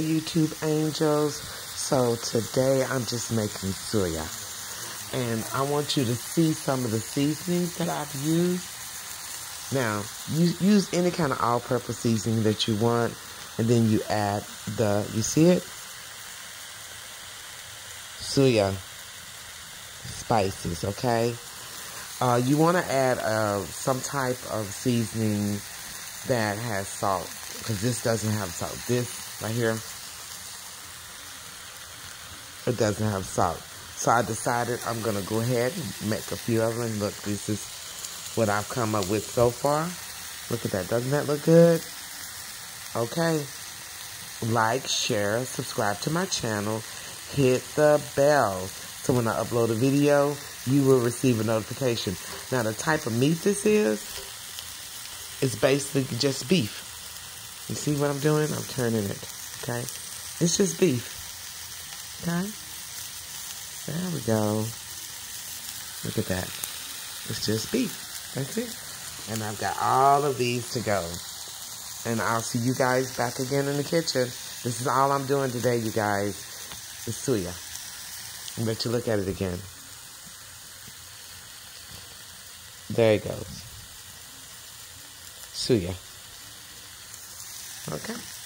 YouTube angels. So today I'm just making suya. And I want you to see some of the seasonings that I've used. Now, you use any kind of all-purpose seasoning that you want. And then you add the, you see it? Suya spices, okay? Uh, you want to add uh, some type of seasoning that has salt because this doesn't have salt. This right here, it doesn't have salt. So I decided I'm going to go ahead and make a few of them. Look, this is what I've come up with so far. Look at that. Doesn't that look good? Okay. Like, share, subscribe to my channel. Hit the bell. So when I upload a video, you will receive a notification. Now, the type of meat this is, is basically just beef. You see what I'm doing? I'm turning it, okay? It's just beef, okay? There we go. Look at that. It's just beef. That's it. And I've got all of these to go. And I'll see you guys back again in the kitchen. This is all I'm doing today, you guys. It's suya. I'll let you look at it again. There it goes. Suya. Okay.